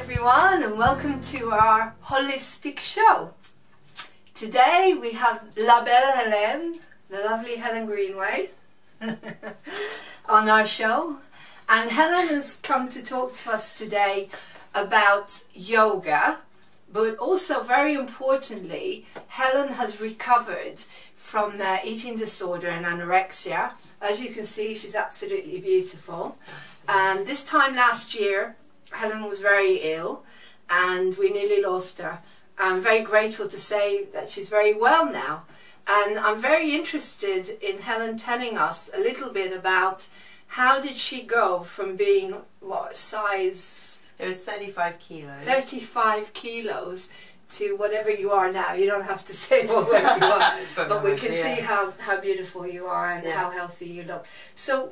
everyone and welcome to our holistic show. Today we have La Belle Hélène, the lovely Helen Greenway, on our show. And Helen has come to talk to us today about yoga, but also very importantly, Helen has recovered from uh, eating disorder and anorexia. As you can see, she's absolutely beautiful. And this time last year, Helen was very ill and we nearly lost her. I'm very grateful to say that she's very well now. And I'm very interested in Helen telling us a little bit about how did she go from being, what, size? It was 35 kilos. 35 kilos to whatever you are now. You don't have to say what you are, but we can yeah. see how, how beautiful you are and yeah. how healthy you look. So,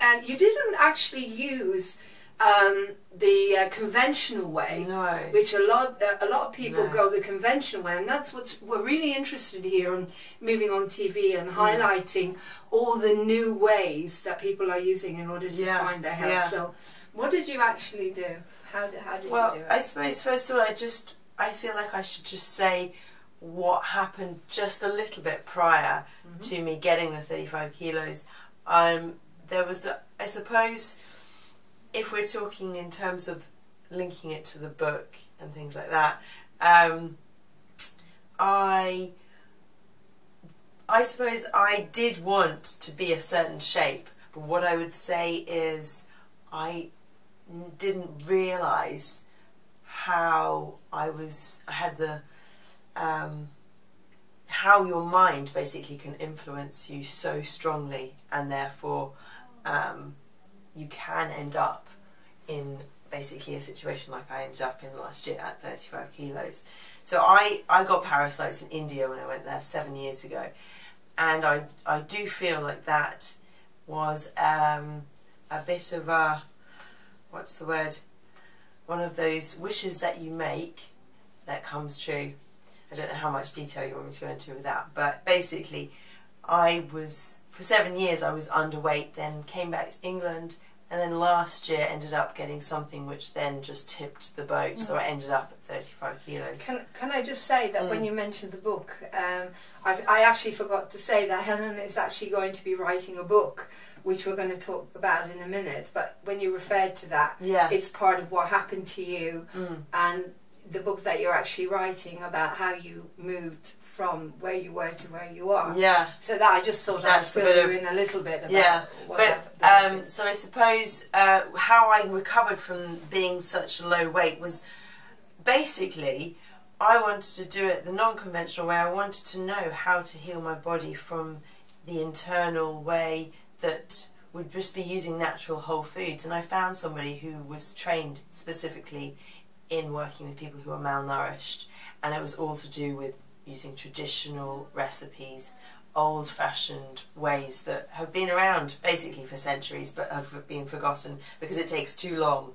and you didn't actually use um, the uh, conventional way, no. which a lot uh, a lot of people no. go the conventional way, and that's what we're really interested here in moving on TV and mm. highlighting all the new ways that people are using in order to yeah. find their health. Yeah. So, what did you actually do? How did how did well, you do it? I suppose first of all, I just I feel like I should just say what happened just a little bit prior mm -hmm. to me getting the 35 kilos. Um, there was, I suppose if we're talking in terms of linking it to the book and things like that, um, I I suppose I did want to be a certain shape, but what I would say is I didn't realise how I was I had the um, how your mind basically can influence you so strongly and therefore um, you can end up in basically a situation like I ended up in last year at 35 kilos. So I, I got parasites in India when I went there seven years ago and I, I do feel like that was um, a bit of a, what's the word, one of those wishes that you make that comes true. I don't know how much detail you want me to go into with that, but basically I was, for seven years I was underweight, then came back to England, and then last year ended up getting something which then just tipped the boat, mm. so I ended up at 35 kilos. Can, can I just say that mm. when you mentioned the book, um, i actually forgot to say that Helen is actually going to be writing a book, which we're going to talk about in a minute, but when you referred to that, yeah. it's part of what happened to you, mm. and the book that you're actually writing about how you moved from where you were to where you are. Yeah. So that I just thought That's I'd fill you in a little bit about yeah. but um, so I suppose uh, how I recovered from being such a low weight was basically I wanted to do it the non-conventional way. I wanted to know how to heal my body from the internal way that would just be using natural whole foods and I found somebody who was trained specifically in working with people who are malnourished and it was all to do with using traditional recipes old-fashioned ways that have been around basically for centuries but have been forgotten because it takes too long.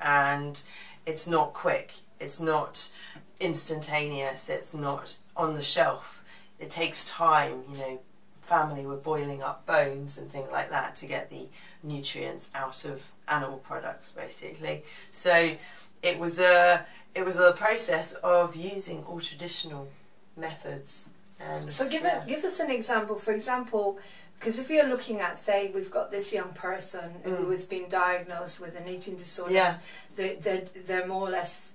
And it's not quick. It's not instantaneous. It's not on the shelf. It takes time you know. Family were boiling up bones and things like that to get the nutrients out of animal products basically. So it was a it was a process of using all traditional methods. And so give yeah. us give us an example. For example, because if you're looking at say we've got this young person mm. who has been diagnosed with an eating disorder, yeah. they they're, they're more or less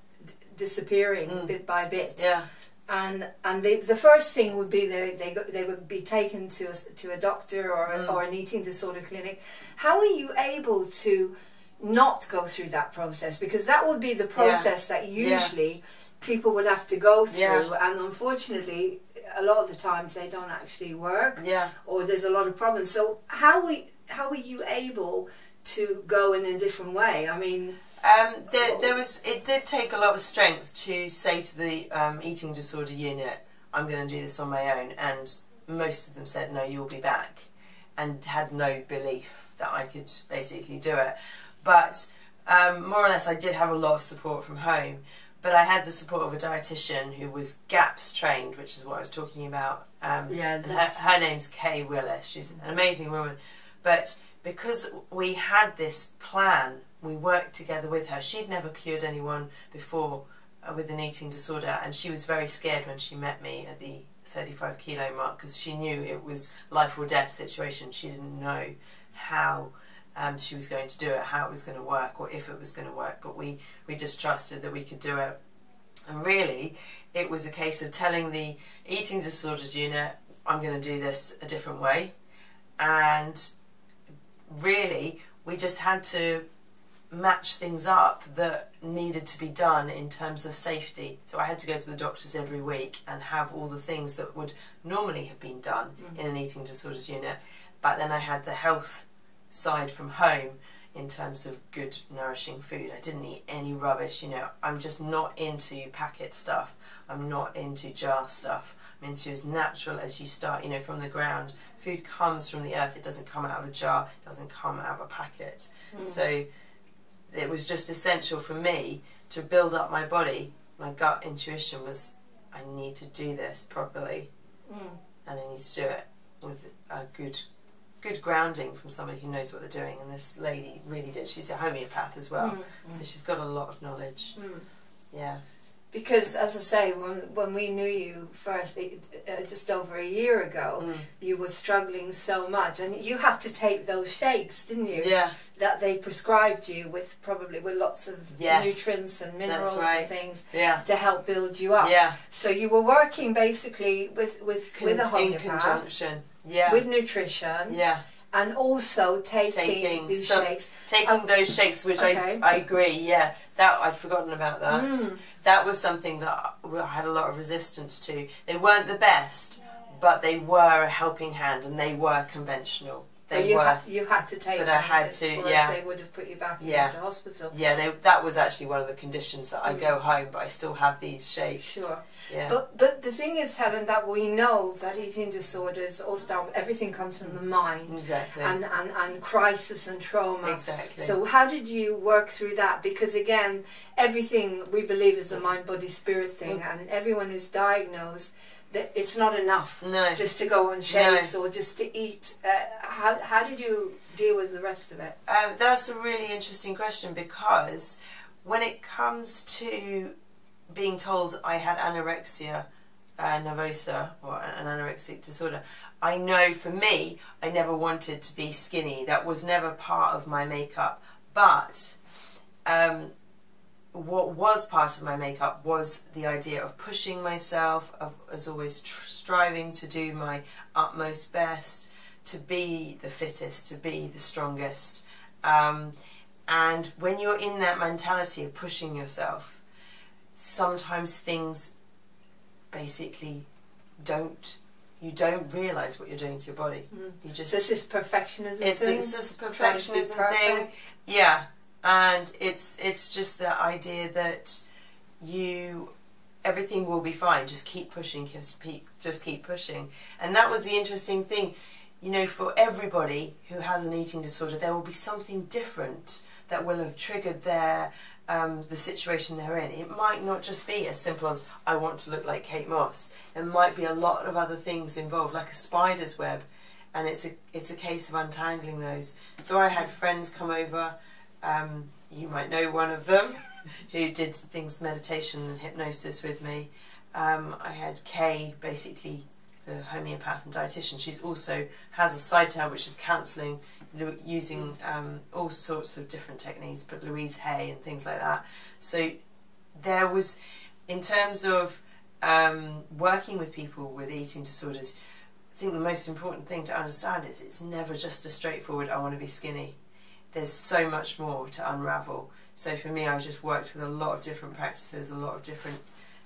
disappearing mm. bit by bit. Yeah. And and the the first thing would be they they they would be taken to a, to a doctor or mm. or an eating disorder clinic. How are you able to not go through that process because that would be the process yeah. that usually yeah. people would have to go through yeah. and unfortunately a lot of the times they don't actually work yeah. or there's a lot of problems. So how we how were you able to go in a different way? I mean um, there, there was it did take a lot of strength to say to the um, eating disorder unit i'm going to do this on my own and most of them said no you'll be back and had no belief that i could basically do it. But um, more or less I did have a lot of support from home. But I had the support of a dietitian who was GAPS trained, which is what I was talking about. Um, yeah, her, her name's Kay Willis. She's an amazing woman. But because we had this plan we worked together with her. She'd never cured anyone before uh, with an eating disorder, and she was very scared when she met me at the 35 kilo mark because she knew it was life or death situation. She didn't know how um, she was going to do it, how it was going to work, or if it was going to work. But we we just trusted that we could do it. And really, it was a case of telling the eating disorders unit, I'm going to do this a different way. And really, we just had to match things up that needed to be done in terms of safety. So I had to go to the doctors every week and have all the things that would normally have been done mm. in an eating disorders unit. But then I had the health side from home in terms of good nourishing food. I didn't eat any rubbish, you know. I'm just not into packet stuff. I'm not into jar stuff. I'm into as natural as you start, you know, from the ground. Food comes from the earth. It doesn't come out of a jar. It doesn't come out of a packet. Mm. So it was just essential for me to build up my body. My gut intuition was, I need to do this properly, mm. and I need to do it with a good, good grounding from somebody who knows what they're doing. And this lady really did. She's a homeopath as well, mm. so she's got a lot of knowledge. Mm. Yeah because as I say, when when we knew you first, uh, just over a year ago, mm. you were struggling so much, and you had to take those shakes, didn't you? Yeah. That they prescribed you with probably with lots of yes. nutrients and minerals right. and things yeah. to help build you up. Yeah. So you were working basically with with Con with a homeopath. In conjunction. Yeah. With nutrition. Yeah and also taking, taking these some, shakes. Taking um, those shakes, which okay. I, I agree, yeah. That I'd forgotten about that. Mm. That was something that I had a lot of resistance to. They weren't the best, but they were a helping hand and they were conventional. They you were. Had, you had to take But I had to, yeah. they would have put you back yeah. into hospital. Yeah, they, that was actually one of the conditions that I mm. go home, but I still have these shakes. Sure. Yeah. But but the thing is, Helen, that we know that eating disorders all start. Everything comes from the mind. Exactly. And and and crisis and trauma. Exactly. So how did you work through that? Because again, everything we believe is the mind, body, spirit thing, well, and everyone who's diagnosed. It's not enough no. just to go on shakes no. or just to eat. Uh, how, how did you deal with the rest of it? Um, that's a really interesting question because when it comes to being told I had anorexia uh, nervosa or an anorexic disorder, I know for me, I never wanted to be skinny. That was never part of my makeup. But um, what was part of my makeup was the idea of pushing myself, of as always striving to do my utmost best, to be the fittest, to be the strongest. Um, and when you're in that mentality of pushing yourself, sometimes things basically don't you don't realize what you're doing to your body. Mm. You just this is perfectionism. It's, thing? it's this perfectionism thing. Yeah, and it's it's just the idea that you everything will be fine. Just keep pushing. Just keep just keep pushing. And that was the interesting thing. You know, for everybody who has an eating disorder, there will be something different that will have triggered their um, the situation they're in. It might not just be as simple as I want to look like Kate Moss. There might be a lot of other things involved, like a spider's web, and it's a it's a case of untangling those. So I had friends come over. Um, you might know one of them who did things meditation and hypnosis with me. Um, I had Kay, basically the homeopath and dietitian. She's also has a side tail which is counselling using um, all sorts of different techniques, but Louise Hay and things like that. So there was, in terms of um, working with people with eating disorders, I think the most important thing to understand is it's never just a straightforward, I want to be skinny. There's so much more to unravel. So for me, I just worked with a lot of different practices, a lot of different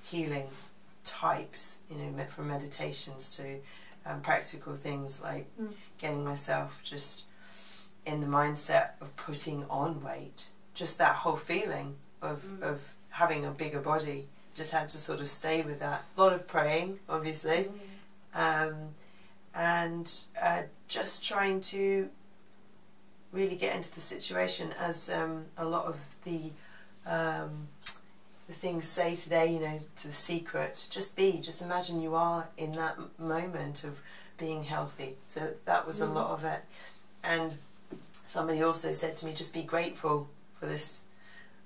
healing types, you know, from meditations to um, practical things like mm. getting myself just in the mindset of putting on weight. Just that whole feeling of, mm. of having a bigger body. Just had to sort of stay with that. A lot of praying, obviously. Mm. Um, and uh, just trying to really get into the situation as um, a lot of the um, the things say today, you know, to the secret, just be, just imagine you are in that moment of being healthy. So that was mm. a lot of it. And somebody also said to me, just be grateful for this.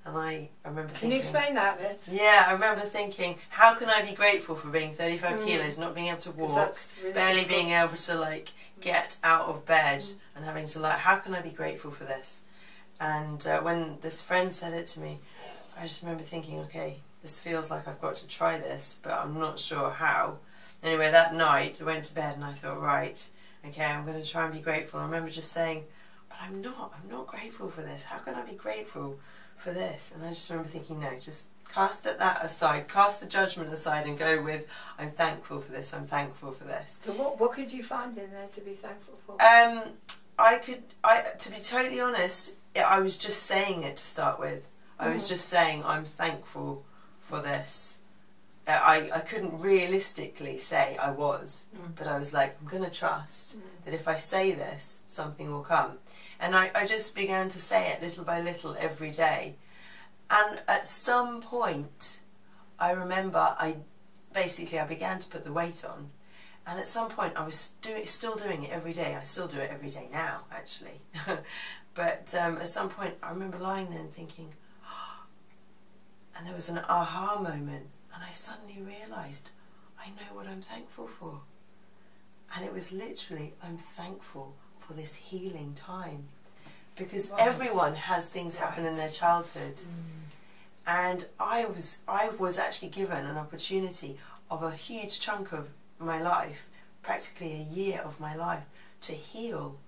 And I, I remember Can thinking. you explain that bit? Yeah, I remember thinking, how can I be grateful for being 35 Mm. kilos, not being able to walk, really barely difficult. being able to like get out of bed Mm. And having to like, how can I be grateful for this? And uh, when this friend said it to me, I just remember thinking, okay, this feels like I've got to try this, but I'm not sure how. Anyway, that night I went to bed and I thought, right, okay, I'm going to try and be grateful. I remember just saying, but I'm not, I'm not grateful for this. How can I be grateful for this? And I just remember thinking, no, just cast that aside, cast the judgment aside and go with, I'm thankful for this, I'm thankful for this. So what, what could you find in there to be thankful for? Um, I could, I to be totally honest, I was just saying it to start with. I was Mhm. just saying I'm thankful for this. Uh, I I couldn't realistically say I was, Mm. but I was like, I'm gonna trust Mm. that if I say this, something will come. And I, I just began to say it little by little every day. And at some point, I remember I basically I began to put the weight on. And at some point, I was doing, still doing it every day. I still do it every day now, actually. but um, at some point, I remember lying there and thinking, and there was an aha moment, and I suddenly realised I know what I'm thankful for. And it was literally, I'm thankful for this healing time. Because Right. everyone has things happen in their childhood. Mm. And I was I was actually given an opportunity of a huge chunk of my life, practically a year of my life, to heal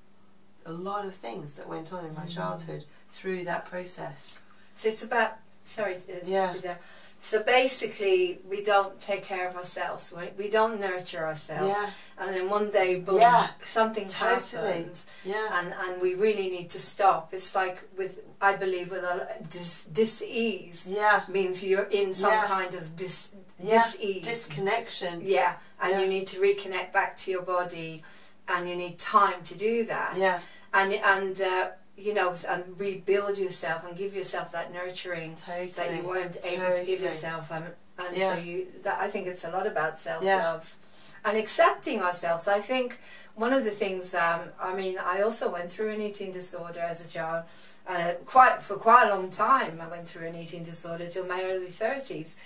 a lot of things that went on in my Mm. childhood through that process. So it's about sorry, stop Yeah. So basically, we don't take care of ourselves. We, we don't nurture ourselves, Yeah, and then one day, boom, Yeah, something totally. happens, yeah, and and we really need to stop. It's like with I believe with a dis, dis-ease yeah, means you're in some kind of dis yeah. dis-ease. Disconnection. yeah, and Yeah. you need to reconnect back to your body, and you need time to do that. Yeah, and and uh, you know, and rebuild yourself and give yourself that nurturing totally. that you weren't able to give yourself um, and Yeah. so you that I think it's a lot about self-love and accepting ourselves I think one of the things um, I mean I also went through an eating disorder as a child uh, quite for quite a long time I went through an eating disorder till my early 30s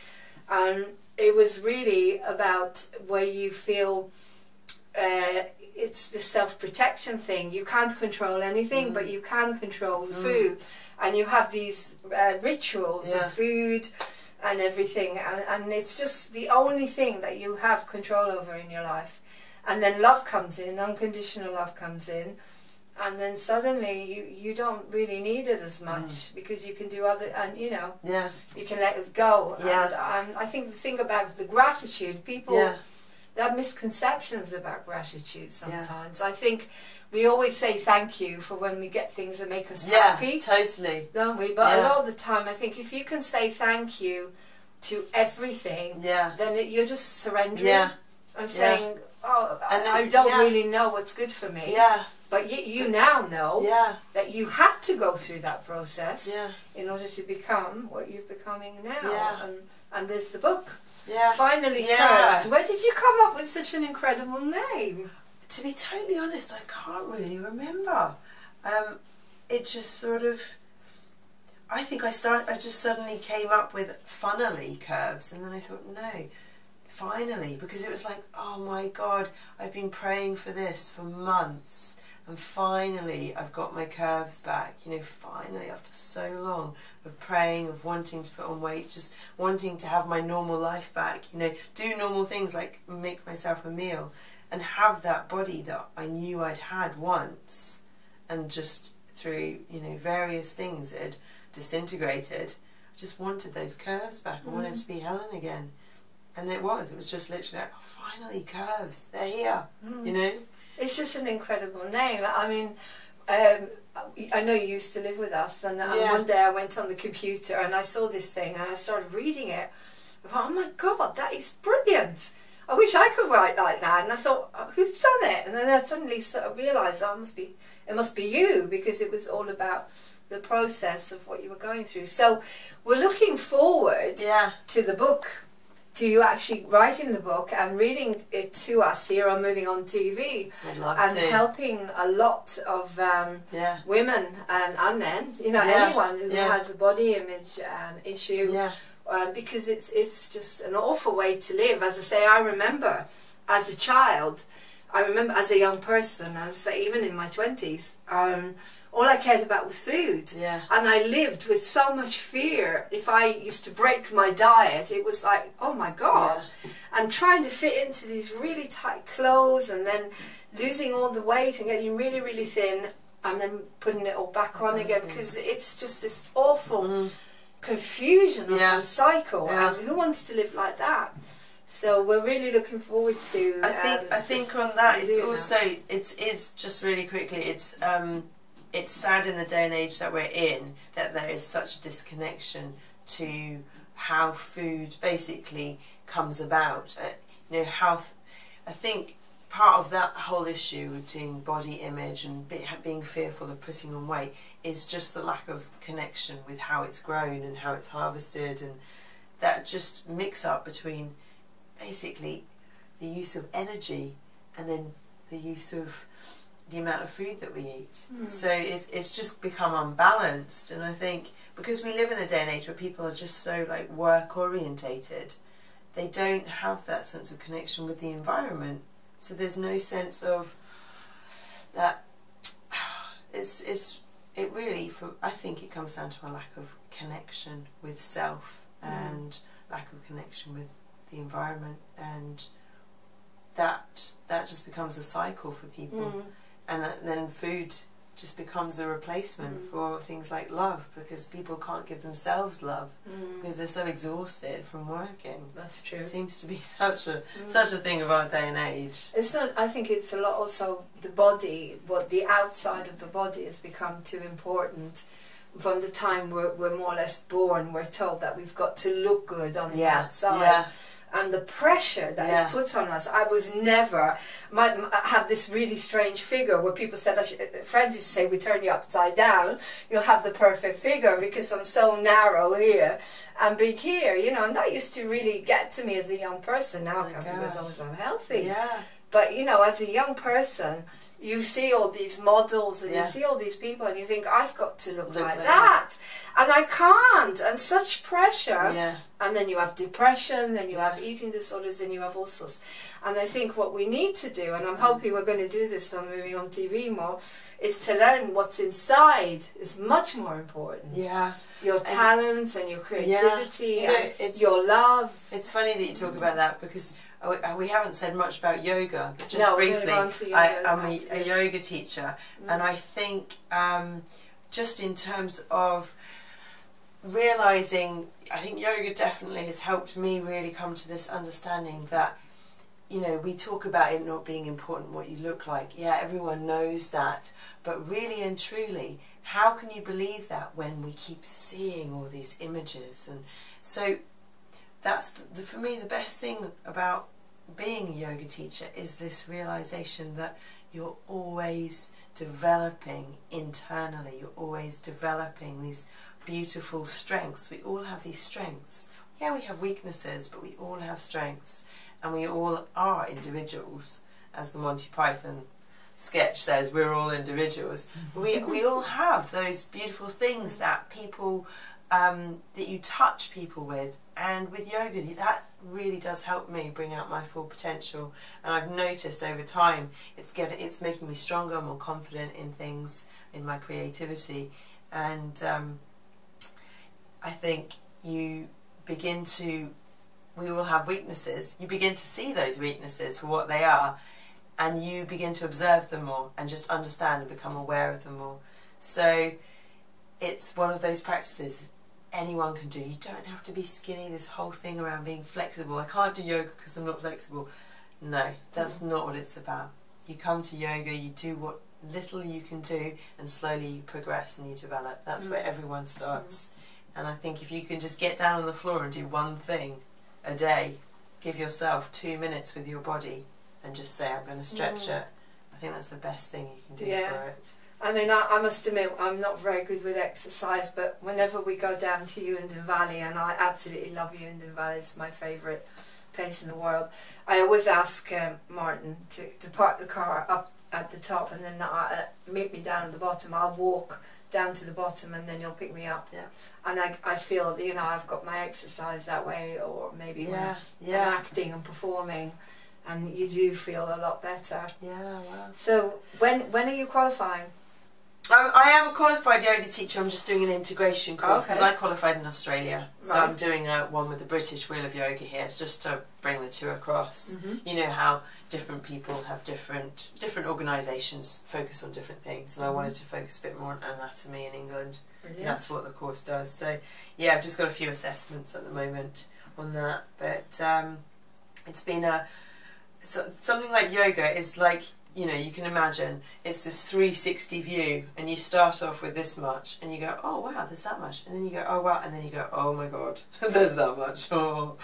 and it was really about where you feel uh, it's the self-protection thing you can't control anything Mm. but you can control Mm. food and you have these uh, rituals Yeah. of food and everything and, and it's just the only thing that you have control over in your life and then love comes in unconditional love comes in and then suddenly you, you don't really need it as much because you can do other and you know Yeah, you can let it go Yeah. and um, I think the thing about the gratitude people yeah, there are misconceptions about gratitude sometimes I think we always say thank you for when we get things that make us yeah, happy totally. don't we? But a lot of the time, I think if you can say thank you to everything, Yeah, then it, you're just surrendering. yeah, I'm saying, oh, And then- I don't yeah. really know what's good for me. yeah, But you, you now know yeah, that you had to go through that process yeah, in order to become what you're becoming now. Yeah. And, and there's the book. yeah. Finally, Yeah. Curves. Where did you come up with such an incredible name? To be totally honest, I can't really remember. Um, it just sort of. I think I start. I just suddenly came up with funnily curves, and then I thought, no, finally, because it was like, oh my god, I've been praying for this for months, and finally I've got my curves back. You know, finally after so long of praying, of wanting to put on weight, just wanting to have my normal life back. You know, do normal things like make myself a meal and have that body that I knew I'd had once, and just through you know various things it had disintegrated. I just wanted those curves back. I wanted mm-hmm. to be Helen again, and it was. It was just literally like, oh, finally curves. They're here. Mm. You know. It's just an incredible name. I mean, um, I know you used to live with us, and, and Yeah. one day I went on the computer and I saw this thing and I started reading it. I thought, oh my god, that is brilliant! I wish I could write like that. And I thought, oh, who's done it? And then I suddenly sort of realised, oh, it must be, it must be you because it was all about the process of what you were going through. So we're looking forward Yeah. to the book to you actually writing the book and reading it to us here on Moving On TV and to. helping a lot of um, Yeah. women and, and men, you know, Yeah, anyone who yeah. has a body image um, issue Yeah. uh, because it's it's just an awful way to live. As I say, I remember as a child, I remember as a young person, as I say, even in my twenties, um, all I cared about was food, Yeah. and I lived with so much fear. If I used to break my diet, it was like, oh my god, and trying to fit into these really tight clothes, and then losing all the weight and getting really really thin. And then putting it all back on again because it's just this awful Mm. confusion Yeah. and cycle Yeah. and who wants to live like that so we're really looking forward to I think um, I think on that it's also it's is just really quickly it's um it's sad in the day and age that we're in that there is such a disconnection to how food basically comes about. Uh, you know how I think part of that whole issue with doing body image and be, being fearful of putting on weight is just the lack of connection with how it's grown and how it's harvested and that just mix up between basically the use of energy and then the use of the amount of food that we eat. Mm. So it's, it's just become unbalanced and I think because we live in a day and age where people are just so like work orientated, they don't have that sense of connection with the environment. So there's no sense of that it's it's it really for I think it comes down to a lack of connection with self Mm. and lack of connection with the environment and that that just becomes a cycle for people mm, and th- then food just becomes a replacement Mm. for things like love because people can't give themselves love mm, because they're so exhausted from working. That's true. it seems to be such a Mm. such a thing of our day and age. It's not I think it's a lot also the body what the outside of the body has become too important from the time we're, we're more or less born. We're told that we've got to look good on the yeah outside. yeah and the pressure that is Yeah. put on us. I was never. My, I have this really strange figure where people said, I should, uh, friends used to say, "We turn you upside down, you'll have the perfect figure," because I'm so narrow here and big here, you know. And that used to really get to me as a young person. Now I Oh my can be as long as I'm healthy. yeah But you know, as a young person, you see all these models and Yeah. you see all these people, and you think, "I've got to look, Look like, like that," and I can't, and such pressure yeah and then you have depression, then you have eating disorders, then you have all sorts. And I think what we need to do, and I'm hoping we're going to do this on Moving on TV more, is to learn what's inside is much more important. yeah Your talents and your creativity You know, and it's- your love. It's funny that you talk about that because we- uh, we haven't said much about yoga. But just No, briefly, go on to yoga I, I'm a, a yoga teacher, Mm. and I think um, just in terms of realizing, I think yoga definitely has helped me really come to this understanding that you know we talk about it not being important what you look like. Yeah, everyone knows that, but really and truly. How can you believe that when we keep seeing all these images and so that's the, the, for me the best thing about being a yoga teacher is this realization that you're always developing internally. You're always developing these beautiful strengths. We all have these strengths. Yeah we have weaknesses but we all have strengths. And we all are individuals as the Monty Python sketch says we're all individuals. We, we all have those beautiful things that people um, that you touch people with. And with yoga that really does help me bring out my full potential. And I've noticed over time it's getting it's making me stronger more confident in things in my creativity. And um, I think you begin to we all have weaknesses. You begin to see those weaknesses for what they are and you begin to observe them more and just understand and become aware of them more. So it's one of those practices anyone can do. You don't have to be skinny, this whole thing around being flexible. I can't do yoga because I'm not flexible. No, that's not what it's about. You come to yoga, you do what little you can do, and slowly you progress and you develop. That's where Mm. everyone starts. And I think if you can just get down on the floor and do one thing a day, give yourself two minutes with your body, and just say, I'm going to stretch Mm. it, I think that's the best thing you can do Yeah. for it. I mean, I, I must admit, I'm not very good with exercise, but whenever we go down to Uindon Valley, and I absolutely love Uindon Valley, it's my favourite place in the world, I always ask um, Martin to, to park the car up at the top and then uh, meet me down at the bottom. I'll walk down to the bottom and then you'll pick me up. Yeah. And I, I feel, you know, I've got my exercise that way, or maybe Yeah, when yeah. I'm acting and performing, and you do feel a lot better. Yeah, wow. So, when when are you qualifying? I am a qualified yoga teacher. I'm just doing an integration course because Okay. I qualified in Australia. So I'm doing a, one with the British Wheel of Yoga here. It's just to bring the two across. Mhm. You know how different people have different different organisations focus on different things, and I Mhm. wanted to focus a bit more on anatomy in England. That's what the course does. So yeah, I've just got a few assessments at the moment on that, but um, it's been a so, something like yoga is like you know you can imagine it's this 360 view and you start off with this much and you go oh wow there's that much and then you go oh wow and then you go oh my god there's that much oh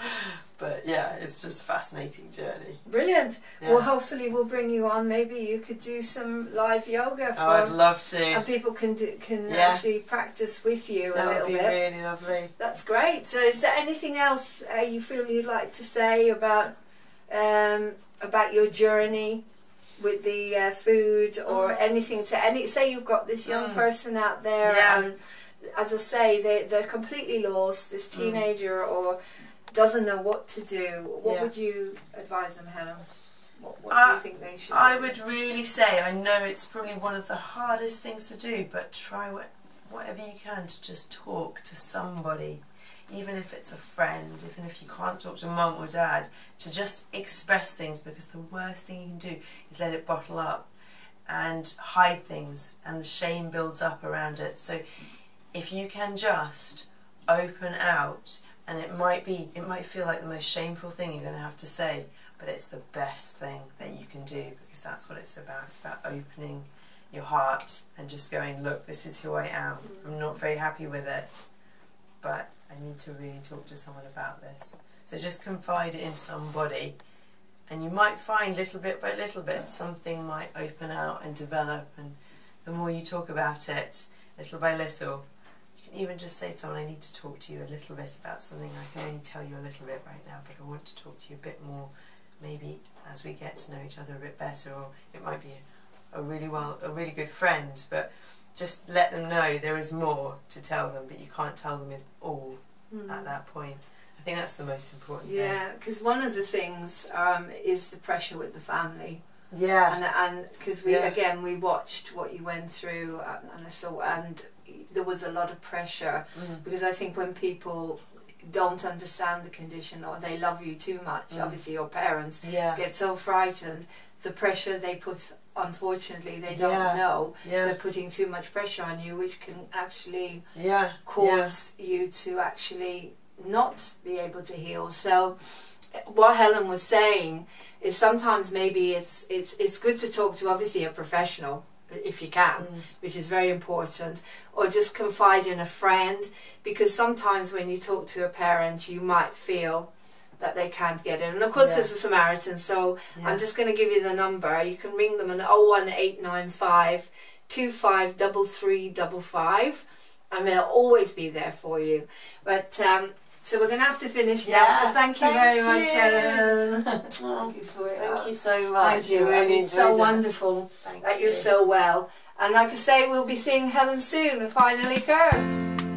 but yeah it's just a fascinating journey Brilliant. yeah. Well, hopefully we'll bring you on. Maybe you could do some live yoga for, oh I'd love to and people can do, can Yeah. actually practice with you that a would little be bit. really lovely That's great. So, is there anything else uh, you feel you'd like to say about um, about your journey with the uh, food, or Mm. anything to any? Say you've got this young Mm. person out there, Yeah. and as I say, they they're completely lost. This Mm. teenager or doesn't know what to do. What Yeah. would you advise them, Helen? What, what do Uh, you think they should? I do? would really say I know it's probably one of the hardest things to do, but try what, whatever you can to just talk to somebody, even if it's a friend, even if you can't talk to mum or dad, to just express things because the worst thing you can do is let it bottle up and hide things, and the shame builds up around it. So if you can just open out, and it might be, it might feel like the most shameful thing you're going to have to say but it's the best thing that you can do because that's what it's about. It's about opening your heart and just going, look, this is who I am. I'm not very happy with it, but I need to really talk to someone about this. So just confide in somebody, and you might find little bit by little bit something might open out and develop. And the more you talk about it, little by little, you can even just say to someone, I need to talk to you a little bit about something. I can only tell you a little bit right now, but I want to talk to you a bit more maybe as we get to know each other a bit better, or it might be a, a really well, a really good friend. But just let them know there is more to tell them, but you can't tell them it all Mm. at that point. I think that's the most important Yeah, because one of the things um, is the pressure with the family. Yeah. and and because we Yeah. again we watched what you went through and, and I saw and there was a lot of pressure Mm. because I think when people don't understand the condition or they love you too much Mm. obviously your parents Yeah. get so frightened the pressure they put unfortunately they don't Yeah. know Yeah. they're putting too much pressure on you which can actually Yeah. cause you to actually not be able to heal. So what Helen was saying is sometimes maybe it's it's it's good to talk to obviously a professional if you can, Mm. which is very important, or just confide in a friend because sometimes when you talk to a parent you might feel that they can't get in. And of course Yeah. there's a Samaritan, so Yeah. I'm just going to give you the number. You can ring them on 01895 253355 and they'll always be there for you. But um, so we're going to have to finish now. So thank you thank very much. Helen. Thank you, sweetheart. Thank you so much. Thank you. Really it's so it. wonderful Thank that you're so well. And like I say, we'll be seeing Helen soon with Finally Curves.